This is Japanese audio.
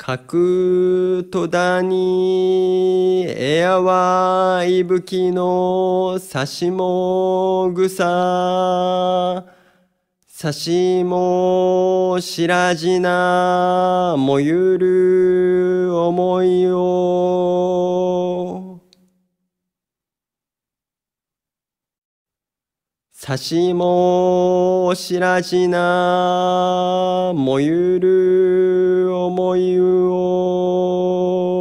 角戸田にえやわいぶきのさしもぐささしもしらじなもゆる思いを。さしもしらじなもゆる Oh.